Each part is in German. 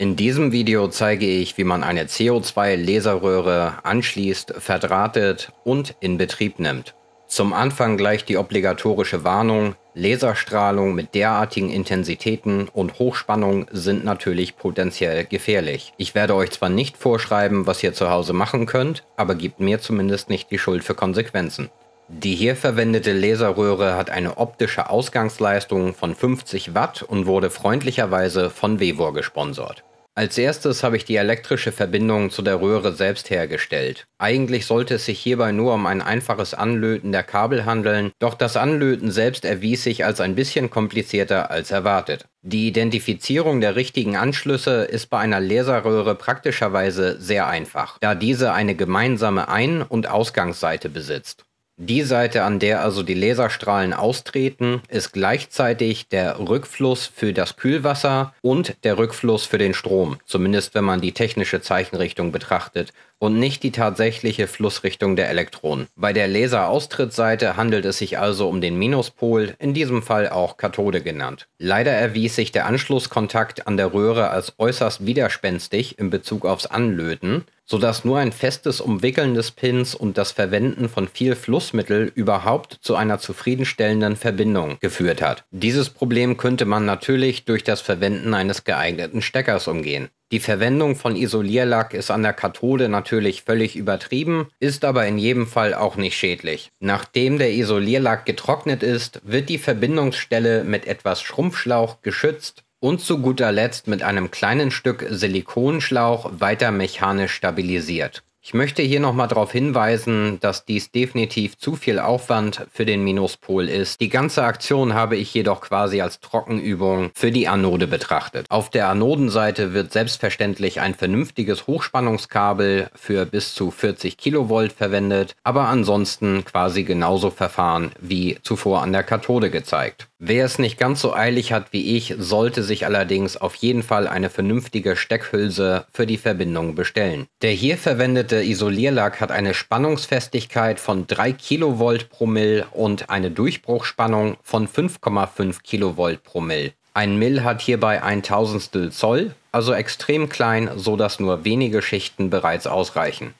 In diesem Video zeige ich, wie man eine CO2-Laserröhre anschließt, verdrahtet und in Betrieb nimmt. Zum Anfang gleich die obligatorische Warnung, Laserstrahlung mit derartigen Intensitäten und Hochspannung sind natürlich potenziell gefährlich. Ich werde euch zwar nicht vorschreiben, was ihr zu Hause machen könnt, aber gebt mir zumindest nicht die Schuld für Konsequenzen. Die hier verwendete Laserröhre hat eine optische Ausgangsleistung von 50 Watt und wurde freundlicherweise von Vevor gesponsert. Als erstes habe ich die elektrische Verbindung zu der Röhre selbst hergestellt. Eigentlich sollte es sich hierbei nur um ein einfaches Anlöten der Kabel handeln, doch das Anlöten selbst erwies sich als ein bisschen komplizierter als erwartet. Die Identifizierung der richtigen Anschlüsse ist bei einer Laserröhre praktischerweise sehr einfach, da diese eine gemeinsame Ein- und Ausgangsseite besitzt. Die Seite, an der also die Laserstrahlen austreten, ist gleichzeitig der Rückfluss für das Kühlwasser und der Rückfluss für den Strom, zumindest wenn man die technische Zeichenrichtung betrachtet und nicht die tatsächliche Flussrichtung der Elektronen. Bei der Laseraustrittsseite handelt es sich also um den Minuspol, in diesem Fall auch Kathode genannt. Leider erwies sich der Anschlusskontakt an der Röhre als äußerst widerspenstig in Bezug aufs Anlöten, sodass nur ein festes Umwickeln des Pins und das Verwenden von viel Flussmittel überhaupt zu einer zufriedenstellenden Verbindung geführt hat. Dieses Problem könnte man natürlich durch das Verwenden eines geeigneten Steckers umgehen. Die Verwendung von Isolierlack ist an der Kathode natürlich völlig übertrieben, ist aber in jedem Fall auch nicht schädlich. Nachdem der Isolierlack getrocknet ist, wird die Verbindungsstelle mit etwas Schrumpfschlauch geschützt und zu guter Letzt mit einem kleinen Stück Silikonschlauch weiter mechanisch stabilisiert. Ich möchte hier nochmal darauf hinweisen, dass dies definitiv zu viel Aufwand für den Minuspol ist. Die ganze Aktion habe ich jedoch quasi als Trockenübung für die Anode betrachtet. Auf der Anodenseite wird selbstverständlich ein vernünftiges Hochspannungskabel für bis zu 40 Kilovolt verwendet, aber ansonsten quasi genauso verfahren wie zuvor an der Kathode gezeigt. Wer es nicht ganz so eilig hat wie ich, sollte sich allerdings auf jeden Fall eine vernünftige Steckhülse für die Verbindung bestellen. Der hier verwendete Isolierlack hat eine Spannungsfestigkeit von 3 kV pro Mill und eine Durchbruchspannung von 5,5 kV pro Mill. Ein Mill hat hierbei ein Tausendstel Zoll, also extrem klein, so dass nur wenige Schichten bereits ausreichen.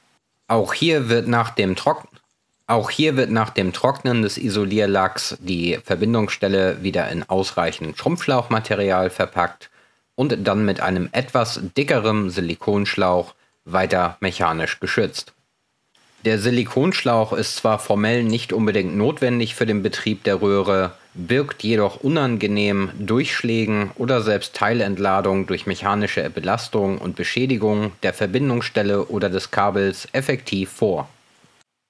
Auch hier wird nach dem Trocknen auch hier wird nach dem Trocknen des Isolierlacks die Verbindungsstelle wieder in ausreichend Schrumpfschlauchmaterial verpackt und dann mit einem etwas dickeren Silikonschlauch weiter mechanisch geschützt. Der Silikonschlauch ist zwar formell nicht unbedingt notwendig für den Betrieb der Röhre, birgt jedoch unangenehm Durchschlägen oder selbst Teilentladung durch mechanische Belastung und Beschädigung der Verbindungsstelle oder des Kabels effektiv vor.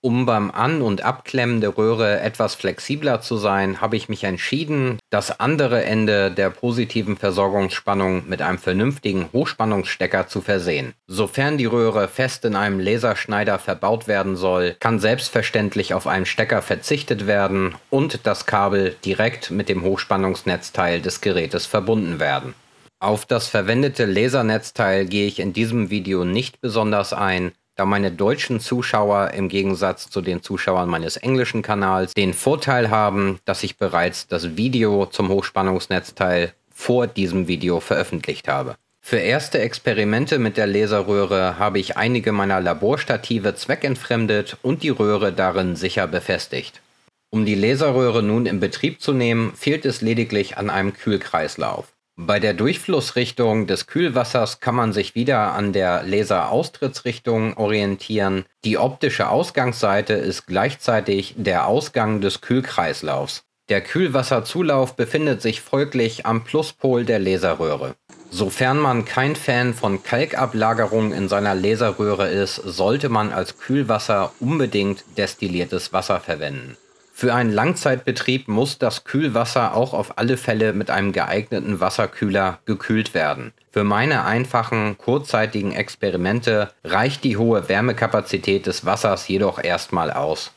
Um beim An- und Abklemmen der Röhre etwas flexibler zu sein, habe ich mich entschieden, das andere Ende der positiven Versorgungsspannung mit einem vernünftigen Hochspannungsstecker zu versehen. Sofern die Röhre fest in einem Laserschneider verbaut werden soll, kann selbstverständlich auf einen Stecker verzichtet werden und das Kabel direkt mit dem Hochspannungsnetzteil des Gerätes verbunden werden. Auf das verwendete Lasernetzteil gehe ich in diesem Video nicht besonders ein, da meine deutschen Zuschauer im Gegensatz zu den Zuschauern meines englischen Kanals den Vorteil haben, dass ich bereits das Video zum Hochspannungsnetzteil vor diesem Video veröffentlicht habe. Für erste Experimente mit der Laserröhre habe ich einige meiner Laborstative zweckentfremdet und die Röhre darin sicher befestigt. Um die Laserröhre nun in Betrieb zu nehmen, fehlt es lediglich an einem Kühlkreislauf. Bei der Durchflussrichtung des Kühlwassers kann man sich wieder an der Laseraustrittsrichtung orientieren. Die optische Ausgangsseite ist gleichzeitig der Ausgang des Kühlkreislaufs. Der Kühlwasserzulauf befindet sich folglich am Pluspol der Laserröhre. Sofern man kein Fan von Kalkablagerung in seiner Laserröhre ist, sollte man als Kühlwasser unbedingt destilliertes Wasser verwenden. Für einen Langzeitbetrieb muss das Kühlwasser auch auf alle Fälle mit einem geeigneten Wasserkühler gekühlt werden. Für meine einfachen, kurzzeitigen Experimente reicht die hohe Wärmekapazität des Wassers jedoch erstmal aus.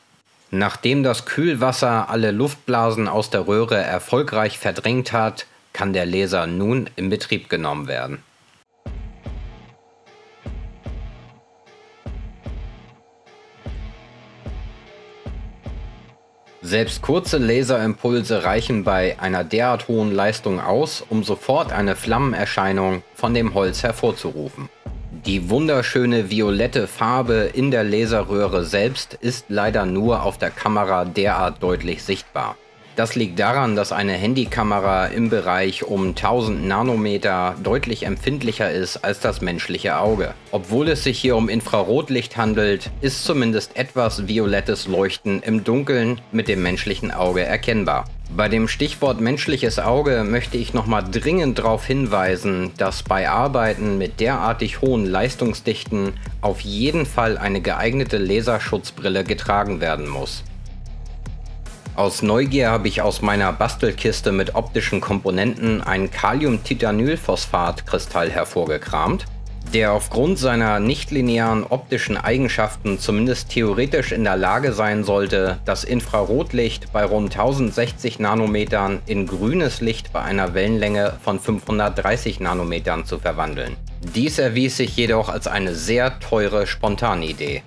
Nachdem das Kühlwasser alle Luftblasen aus der Röhre erfolgreich verdrängt hat, kann der Laser nun in Betrieb genommen werden. Selbst kurze Laserimpulse reichen bei einer derart hohen Leistung aus, um sofort eine Flammenerscheinung von dem Holz hervorzurufen. Die wunderschöne violette Farbe in der Laserröhre selbst ist leider nur auf der Kamera derart deutlich sichtbar. Das liegt daran, dass eine Handykamera im Bereich um 1000 Nanometer deutlich empfindlicher ist als das menschliche Auge. Obwohl es sich hier um Infrarotlicht handelt, ist zumindest etwas violettes Leuchten im Dunkeln mit dem menschlichen Auge erkennbar. Bei dem Stichwort menschliches Auge möchte ich nochmal dringend darauf hinweisen, dass bei Arbeiten mit derartig hohen Leistungsdichten auf jeden Fall eine geeignete Laserschutzbrille getragen werden muss. Aus Neugier habe ich aus meiner Bastelkiste mit optischen Komponenten einen Kalium-Titanylphosphat-Kristall hervorgekramt der aufgrund seiner nichtlinearen optischen Eigenschaften zumindest theoretisch in der Lage sein sollte, das Infrarotlicht bei rund 1060 Nanometern in grünes Licht bei einer Wellenlänge von 530 Nanometern zu verwandeln. Dies erwies sich jedoch als eine sehr teure Spontanidee.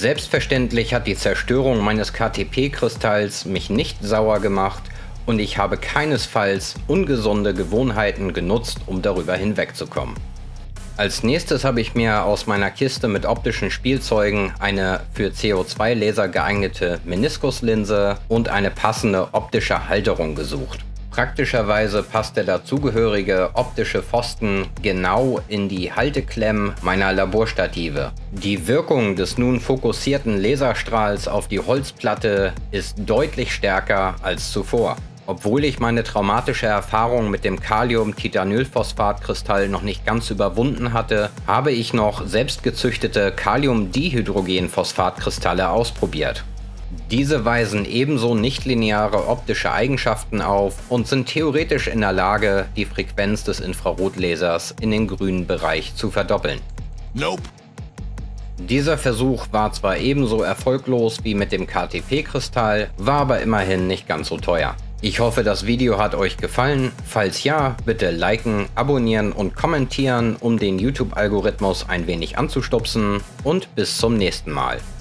Selbstverständlich hat die Zerstörung meines KTP-Kristalls mich nicht sauer gemacht und ich habe keinesfalls ungesunde Gewohnheiten genutzt, um darüber hinwegzukommen. Als nächstes habe ich mir aus meiner Kiste mit optischen Spielzeugen eine für CO2-Laser geeignete Meniskuslinse und eine passende optische Halterung gesucht. Praktischerweise passt der dazugehörige optische Pfosten genau in die Halteklemmen meiner Laborstative. Die Wirkung des nun fokussierten Laserstrahls auf die Holzplatte ist deutlich stärker als zuvor. Obwohl ich meine traumatische Erfahrung mit dem Kalium-Titanylphosphat-Kristall noch nicht ganz überwunden hatte, habe ich noch selbstgezüchtete Kalium-Dihydrogen-Phosphat-Kristalle ausprobiert. Diese weisen ebenso nichtlineare optische Eigenschaften auf und sind theoretisch in der Lage, die Frequenz des Infrarotlasers in den grünen Bereich zu verdoppeln. Nope. Dieser Versuch war zwar ebenso erfolglos wie mit dem KTP-Kristall, war aber immerhin nicht ganz so teuer. Ich hoffe, das Video hat euch gefallen. Falls ja, bitte liken, abonnieren und kommentieren, um den YouTube-Algorithmus ein wenig anzustupsen. Und bis zum nächsten Mal.